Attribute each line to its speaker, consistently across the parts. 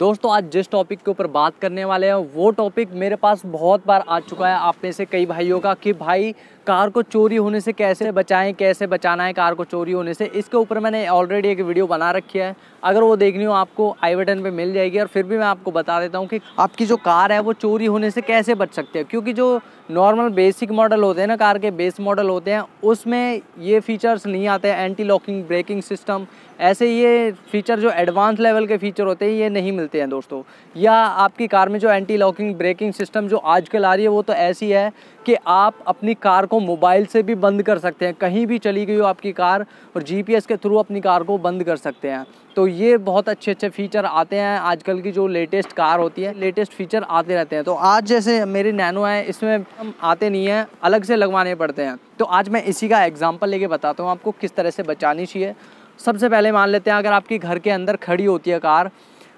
Speaker 1: दोस्तों, आज जिस टॉपिक के ऊपर बात करने वाले हैं, वो टॉपिक मेरे पास बहुत बार आ चुका है। आप में से कई भाइयों का कि भाई कार को चोरी होने से कैसे बचाएँ, कैसे बचाना है कार को चोरी होने से, इसके ऊपर मैंने ऑलरेडी एक वीडियो बना रखी है। अगर वो देखनी हो, आपको आई बटन पे मिल जाएगी और फिर भी मैं आपको बता देता हूँ कि आपकी जो कार है, वो चोरी होने से कैसे बच सकते हैं? क्योंकि जो नॉर्मल बेसिक मॉडल होते हैं ना, कार के बेस मॉडल होते हैं, उसमें ये फीचर्स नहीं आते हैं एंटी लॉकिंग ब्रेकिंग सिस्टम ऐसे ये फीचर जो एडवांस लेवल के फीचर होते हैं, ये नहीं मिलते हैं दोस्तों। या आपकी कार में जो एंटी लॉकिंग ब्रेकिंग सिस्टम जो आजकल आ रही है, वो तो ऐसी है कि आप अपनी कार को मोबाइल से भी बंद कर सकते हैं, कहीं भी चली गई हो आपकी कार और जीपीएस के थ्रू अपनी कार को बंद कर सकते हैं। तो ये बहुत अच्छे अच्छे फीचर आते हैं आजकल की जो लेटेस्ट कार होती है लेटेस्ट फीचर आते रहते हैं। तो आज जैसे मेरी नैनो है, इसमें हम आते नहीं हैं, अलग से लगवाने पड़ते हैं। तो आज मैं इसी का एग्ज़ाम्पल लेके बताता हूँ आपको किस तरह से बचानी चाहिए। सबसे पहले मान लेते हैं, अगर आपकी घर के अंदर खड़ी होती है कार,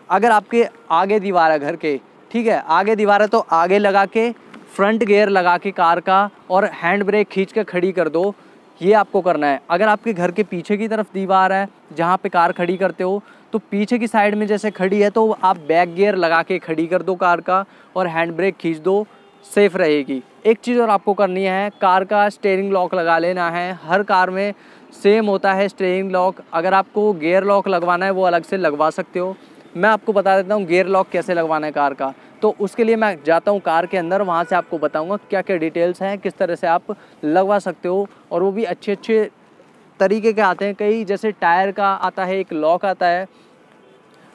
Speaker 1: अगर आपके आगे दीवार है घर के, ठीक है, आगे दीवार है तो आगे लगा के फ्रंट गियर लगा के कार का और हैंड ब्रेक खींच के खड़ी कर दो, ये आपको करना है। अगर आपके घर के पीछे की तरफ़ दीवार है, जहाँ पे कार खड़ी करते हो तो पीछे की साइड में जैसे खड़ी है तो आप बैक गियर लगा के खड़ी कर दो कार का और हैंड ब्रेक खींच दो, सेफ़ रहेगी। एक चीज़ और आपको करनी है, कार का स्टेयरिंग लॉक लगा लेना है। हर कार में सेम होता है स्टेयरिंग लॉक। अगर आपको गेयर लॉक लगवाना है, वो अलग से लगवा सकते हो। मैं आपको बता देता हूँ, गेयर लॉक कैसे लगवाना है कार का। तो उसके लिए मैं जाता हूँ कार के अंदर, वहाँ से आपको बताऊँगा क्या क्या डिटेल्स हैं, किस तरह से आप लगवा सकते हो, और वो भी अच्छे अच्छे तरीके के आते हैं। कई जैसे टायर का आता है, एक लॉक आता है,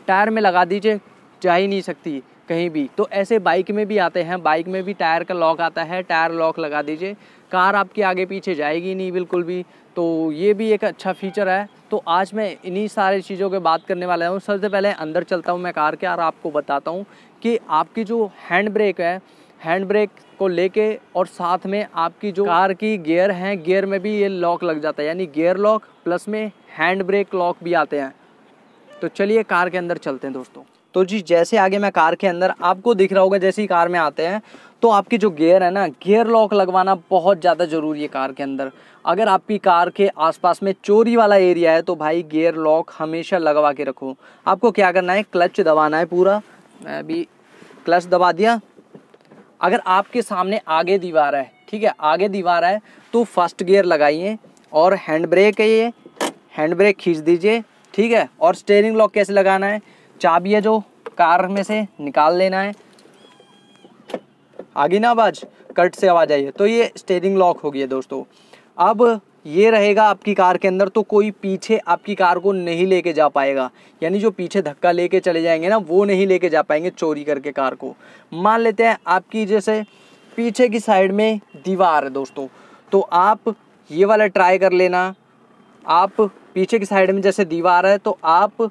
Speaker 1: टायर में लगा दीजिए, जा ही नहीं सकती। कहीं भी। तो ऐसे बाइक में भी आते हैं। बाइक में भी टायर का लॉक आता है। टायर लॉक लगा दीजिए। कार आपके आगे पीछे जाएगी नहीं बिल्कुल भी। तो ये भी एक अच्छा फीचर है। तो आज मैं इन्हीं सारी चीज़ों के बात करने वाला हूँ। सबसे पहले अंदर चलता हूँ मैं कार के और आपको बताता हूँ कि आपकी जो हैंड ब्रेक है हैंड ब्रेक को लेके और साथ में आपकी जो कार की गियर हैं गियर में भी ये लॉक लग जाता है। यानी गियर लॉक प्लस में हैंड ब्रेक लॉक भी आते हैं। तो चलिए कार के अंदर चलते हैं दोस्तों। तो जी, जैसे आगे मैं कार के अंदर आपको दिख रहा होगा, जैसे ही कार में आते हैं तो आपकी जो गियर है ना, गियर लॉक लगवाना बहुत ज़्यादा ज़रूरी है कार के अंदर। अगर आपकी कार के आसपास में चोरी वाला एरिया है तो भाई गियर लॉक हमेशा लगवा के रखो। आपको क्या करना है, क्लच दबाना है पूरा। मैं अभी क्लच दबा दिया। अगर आपके सामने आगे दीवार है, ठीक है, आगे दीवार है तो फ़र्स्ट गियर लगाइए और हैंड ब्रेक है ये। हैंड ब्रेक खींच दीजिए, ठीक है, और स्टेयरिंग लॉक कैसे लगाना है चाबी है जो कार में से निकाल लेना है। आगे ना आवाज़ कट से आवाज़ आई है। तो ये स्टेयरिंग लॉक हो गया दोस्तों। अब ये रहेगा आपकी कार के अंदर तो कोई पीछे आपकी कार को नहीं लेके जा पाएगा। यानी जो पीछे धक्का लेके चले जाएँगे ना, वो नहीं लेके जा पाएँगे चोरी करके कार को। मान लेते हैं आपकी जैसे पीछे की साइड में दीवार है दोस्तों। तो आप ये वाला ट्राई कर लेना। आप पीछे की साइड में जैसे दीवार है तो आप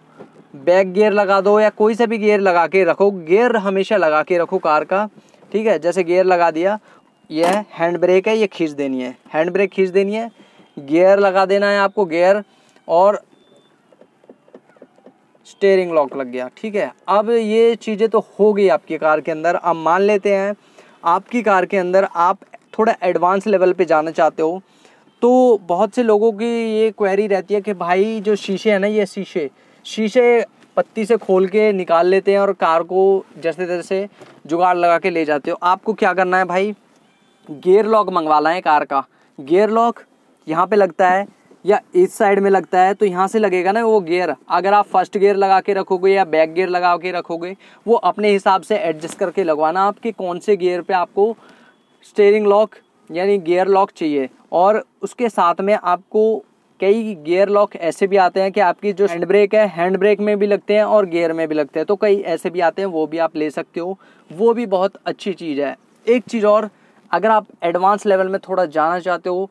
Speaker 1: बैक गियर लगा दो या कोई सा भी गियर लगा के रखो। गियर हमेशा लगा के रखो कार का, ठीक है? जैसे गियर लगा दिया, यह हैंड ब्रेक है ये खींच देनी है। हैंड ब्रेक खींच देनी है, गियर लगा देना है आपको गियर, और स्टेयरिंग लॉक लग गया, ठीक है? अब ये चीज़ें तो हो गई आपकी कार के अंदर। अब मान लेते हैं, आपकी कार के अंदर आप थोड़ा एडवांस लेवल पे जाना चाहते हो तो बहुत से लोगों की ये क्वेरी रहती है कि भाई, जो शीशे हैं ना, ये शीशे शीशे पत्ती से खोल के निकाल लेते हैं और कार को जैसे तैसे जुगाड़ लगा के ले जाते हो। आपको क्या करना है भाई? गियर लॉक मंगवाना है कार का। गियर लॉक यहाँ पे लगता है या इस साइड में लगता है तो यहाँ से लगेगा ना वो गियर अगर आप फ़र्स्ट गियर लगा के रखोगे या बैक गियर लगा के रखोगे, वो अपने हिसाब से एडजस्ट करके लगवाना। आपके कौन से गियर पे आपको स्टेयरिंग लॉक यानी गियर लॉक चाहिए? और उसके साथ में आपको कई गियर लॉक ऐसे भी आते हैं कि आपकी जो हैंड ब्रेक है हैंड ब्रेक में भी लगते हैं और गियर में भी लगते हैं। तो कई ऐसे भी आते हैं, वो भी आप ले सकते हो। वो भी बहुत अच्छी चीज़ है। एक चीज़ और, अगर आप एडवांस लेवल में थोड़ा जाना चाहते हो,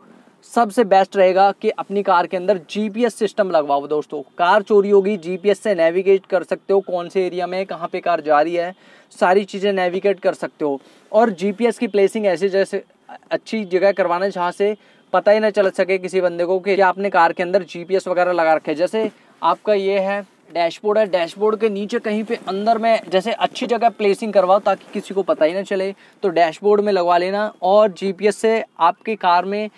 Speaker 1: सबसे बेस्ट रहेगा कि अपनी कार के अंदर जीपीएस सिस्टम लगवाओ दोस्तों। कार चोरी होगी जीपीएस से नेविगेट कर सकते हो, कौन से एरिया में, कहाँ पे कार जा रही है, सारी चीज़ें नेविगेट कर सकते हो। और जीपीएस की प्लेसिंग ऐसे जैसे अच्छी जगह करवाना जहाँ से पता ही ना चल सके किसी बंदे को कि आपने कार के अंदर जीपीएस वगैरह लगा रखे जैसे आपका ये है डैशबोर्ड है डैशबोर्ड के नीचे कहीं पे अंदर में जैसे अच्छी जगह प्लेसिंग करवाओ ताकि किसी को पता ही ना चले तो डैशबोर्ड में लगवा लेना और जीपीएस से आपकी कार में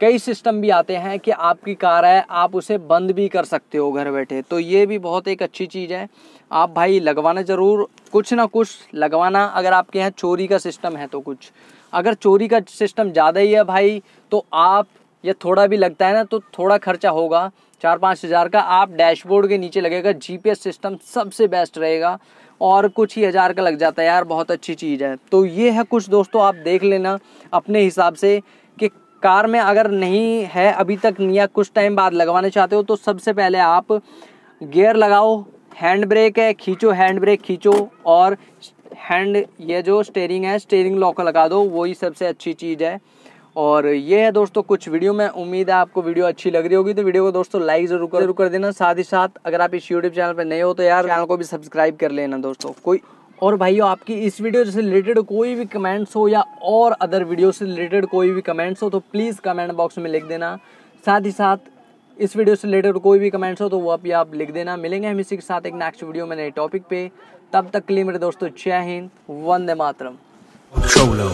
Speaker 1: कई सिस्टम भी आते हैं कि आपकी कार है, आप उसे बंद भी कर सकते हो घर बैठे। तो ये भी बहुत एक अच्छी चीज़ है। आप भाई लगवाना ज़रूर, कुछ ना कुछ लगवाना अगर आपके यहाँ चोरी का सिस्टम है तो कुछ। अगर चोरी का सिस्टम ज़्यादा ही है भाई तो आप, या थोड़ा भी लगता है ना तो थोड़ा खर्चा होगा। चार पाँच हज़ार का आप डैशबोर्ड के नीचे लगेगा जीपीएस सिस्टम सबसे बेस्ट रहेगा। और कुछ ही हज़ार का लग जाता है यार, बहुत अच्छी चीज़ है। तो ये है कुछ दोस्तों, आप देख लेना अपने हिसाब से कि कार में अगर नहीं है अभी तक, या कुछ टाइम बाद लगवाना चाहते हो तो सबसे पहले आप गियर लगाओ हैंड ब्रेक है, खींचो हैंड ब्रेक खींचो, और हैंड, ये जो स्टेयरिंग है स्टेयरिंग लॉक लगा दो, वही सबसे अच्छी चीज़ है। और ये है दोस्तों, कुछ वीडियो में, उम्मीद है आपको वीडियो अच्छी लग रही होगी तो वीडियो को दोस्तों लाइक ज़रूर ज़रूर कर देना। साथ ही साथ, अगर आप इस यूट्यूब चैनल पर नए हो तो यार चैनल को भी सब्सक्राइब कर लेना दोस्तों, कोई और भाइयों, आपकी इस वीडियो से रिलेटेड कोई भी कमेंट्स हो या और अदर वीडियो से रिलेटेड कोई भी कमेंट्स हो तो प्लीज़ कमेंट बॉक्स में लिख देना। साथ ही साथ, इस वीडियो से रिलेटेड कोई भी कमेंट्स हो तो वो अभी आप लिख देना। मिलेंगे हम इसी के साथ एक नेक्स्ट वीडियो में नए टॉपिक पे। तब तक के लिए मेरे दोस्तों जय Hind Vande Mataram Cholo.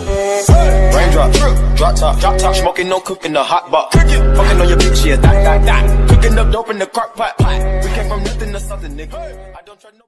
Speaker 1: Raindrop, drop top, drop top, smoking, no cooking, the hot box. Fucking on your bitch, yeah, that, that, that. Cooking up dope in the crock pot. We came from nothing to something, nigga. I don't try no.